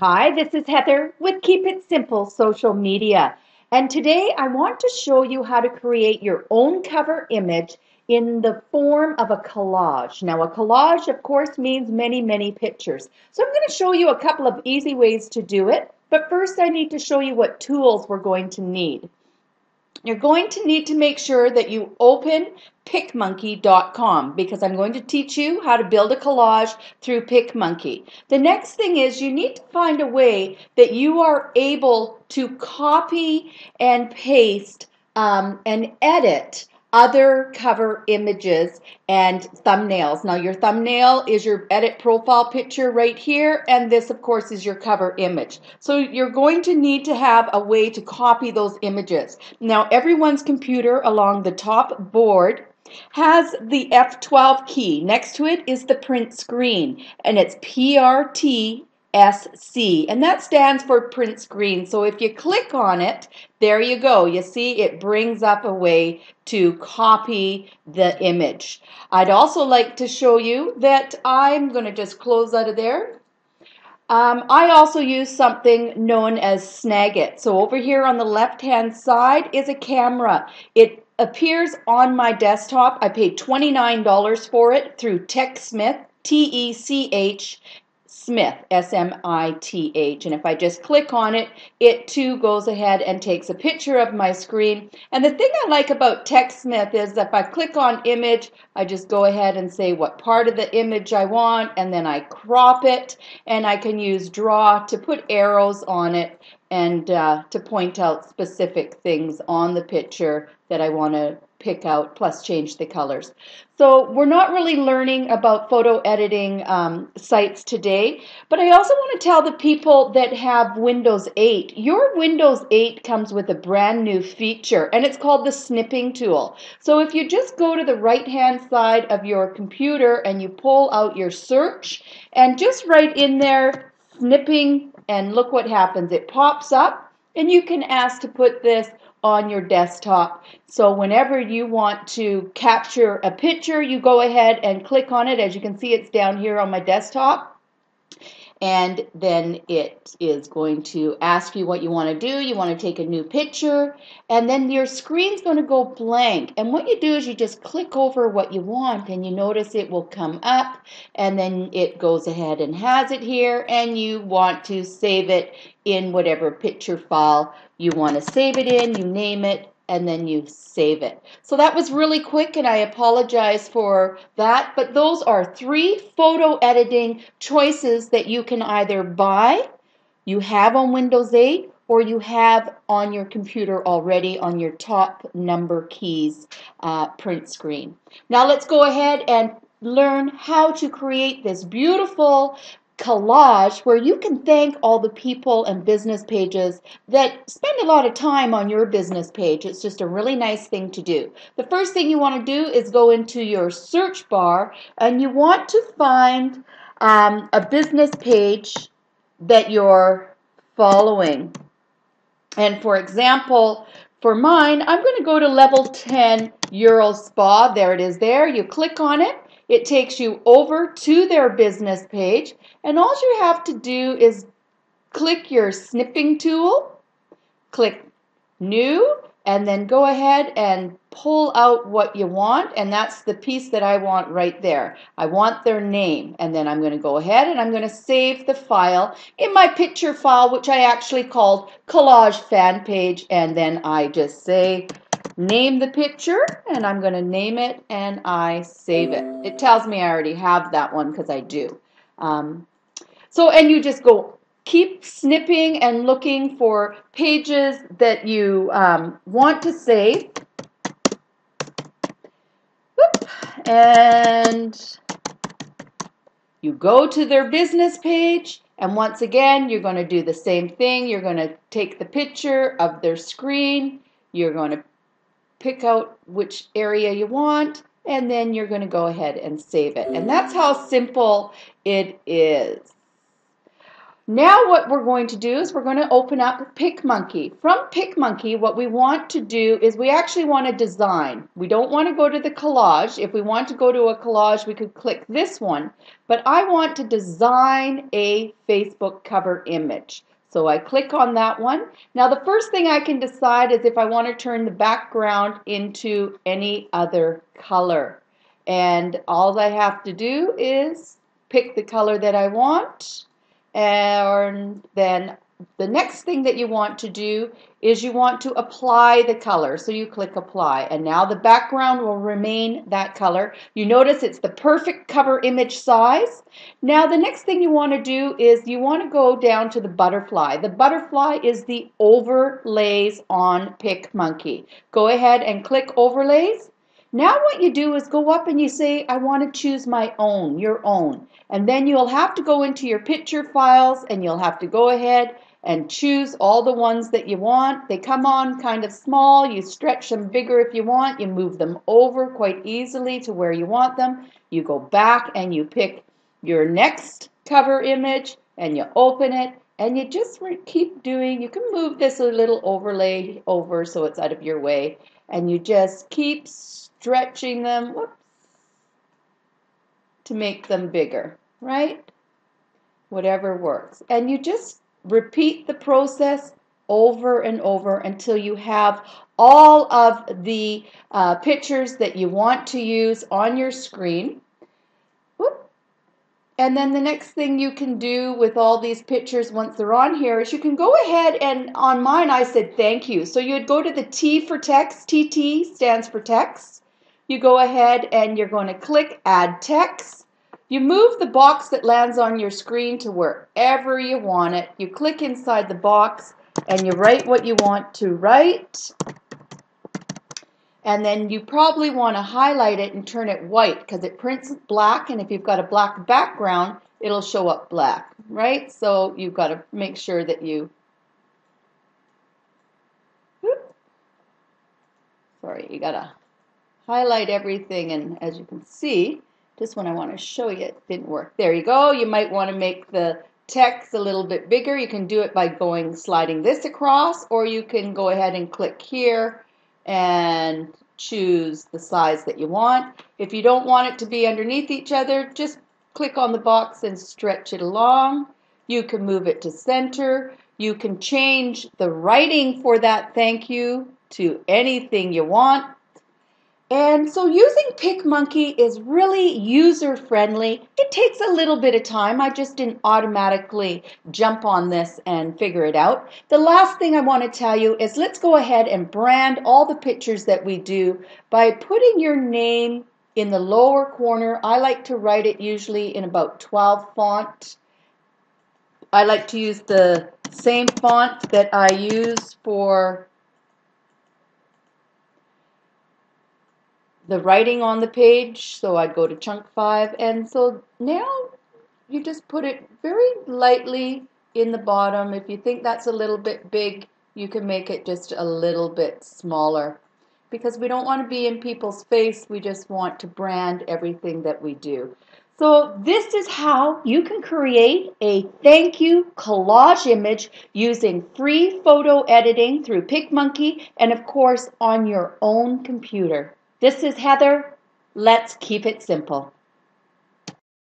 Hi, this is Heather with Keep It Simple Social Media. And today I want to show you how to create your own cover image in the form of a collage. Now, a collage, of course, means many, many pictures. So I'm going to show you a couple of easy ways to do it. But first, I need to show you what tools we're going to need. You're going to need to make sure that you open PicMonkey.com because I'm going to teach you how to build a collage through PicMonkey. The next thing is you need to find a way that you are able to copy and paste um, and edit other cover images and thumbnails. Now your thumbnail is your edit profile picture right here and this of course is your cover image. So you're going to need to have a way to copy those images. Now everyone's computer along the top board has the F12 key. Next to it is the print screen and it's PRT SC, and that stands for print screen. So if you click on it, there you go. You see it brings up a way to copy the image. I'd also like to show you that I'm going to just close out of there. Um, I also use something known as Snagit. So over here on the left hand side is a camera. It appears on my desktop. I paid $29 for it through TechSmith, T E C H Smith, S M I T H. And if I just click on it, it too goes ahead and takes a picture of my screen. And the thing I like about TechSmith is if I click on image, I just go ahead and say what part of the image I want, and then I crop it, and I can use draw to put arrows on it and uh, to point out specific things on the picture that I want to pick out plus change the colors. So we're not really learning about photo editing um, sites today, but I also want to tell the people that have Windows 8, your Windows 8 comes with a brand new feature and it's called the snipping tool. So if you just go to the right hand side of your computer and you pull out your search and just write in there snipping and look what happens. It pops up and you can ask to put this on your desktop. So whenever you want to capture a picture, you go ahead and click on it. As you can see, it's down here on my desktop. And then it is going to ask you what you want to do. You want to take a new picture. And then your screen's going to go blank. And what you do is you just click over what you want and you notice it will come up. And then it goes ahead and has it here. And you want to save it in whatever picture file you want to save it in, you name it, and then you save it. So that was really quick and I apologize for that, but those are three photo editing choices that you can either buy, you have on Windows 8, or you have on your computer already on your top number keys uh, print screen. Now let's go ahead and learn how to create this beautiful collage where you can thank all the people and business pages that spend a lot of time on your business page. It's just a really nice thing to do. The first thing you want to do is go into your search bar and you want to find um, a business page that you're following. And for example, for mine, I'm going to go to level 10 Euro Spa. There it is there. You click on it it takes you over to their business page, and all you have to do is click your snipping tool, click New, and then go ahead and pull out what you want, and that's the piece that I want right there. I want their name, and then I'm going to go ahead and I'm going to save the file in my picture file, which I actually called Collage Fan Page, and then I just say name the picture and I'm going to name it and I save it. It tells me I already have that one because I do. Um, so, and you just go keep snipping and looking for pages that you um, want to save. Whoop. And you go to their business page and once again, you're going to do the same thing. You're going to take the picture of their screen. You're going to pick out which area you want, and then you're going to go ahead and save it. And that's how simple it is. Now what we're going to do is we're going to open up PicMonkey. From PicMonkey, what we want to do is we actually want to design. We don't want to go to the collage. If we want to go to a collage, we could click this one. But I want to design a Facebook cover image. So I click on that one. Now the first thing I can decide is if I want to turn the background into any other color. And all I have to do is pick the color that I want and then the next thing that you want to do is you want to apply the color. So you click apply and now the background will remain that color. You notice it's the perfect cover image size. Now the next thing you want to do is you want to go down to the butterfly. The butterfly is the overlays on PicMonkey. Go ahead and click overlays. Now what you do is go up and you say I want to choose my own, your own. And then you'll have to go into your picture files and you'll have to go ahead and choose all the ones that you want. They come on kind of small. You stretch them bigger if you want. You move them over quite easily to where you want them. You go back and you pick your next cover image and you open it and you just keep doing. You can move this a little overlay over so it's out of your way and you just keep stretching them. Whoops to make them bigger, right? Whatever works. And you just repeat the process over and over until you have all of the uh, pictures that you want to use on your screen. And then the next thing you can do with all these pictures once they're on here is you can go ahead and on mine I said thank you. So you'd go to the T for text, TT stands for text. You go ahead and you're going to click add text you move the box that lands on your screen to wherever you want it. You click inside the box and you write what you want to write. And then you probably want to highlight it and turn it white because it prints black and if you've got a black background, it'll show up black, right? So you've got to make sure that you sorry, you got to highlight everything and as you can see, this one I want to show you. It didn't work. There you go. You might want to make the text a little bit bigger. You can do it by going sliding this across or you can go ahead and click here and choose the size that you want. If you don't want it to be underneath each other, just click on the box and stretch it along. You can move it to center. You can change the writing for that thank you to anything you want. And so using PicMonkey is really user friendly. It takes a little bit of time. I just didn't automatically jump on this and figure it out. The last thing I want to tell you is let's go ahead and brand all the pictures that we do by putting your name in the lower corner. I like to write it usually in about 12 font. I like to use the same font that I use for the writing on the page. So I'd go to chunk five. And so now you just put it very lightly in the bottom. If you think that's a little bit big, you can make it just a little bit smaller. Because we don't want to be in people's face, we just want to brand everything that we do. So this is how you can create a thank you collage image using free photo editing through PicMonkey and of course on your own computer. This is Heather. Let's keep it simple.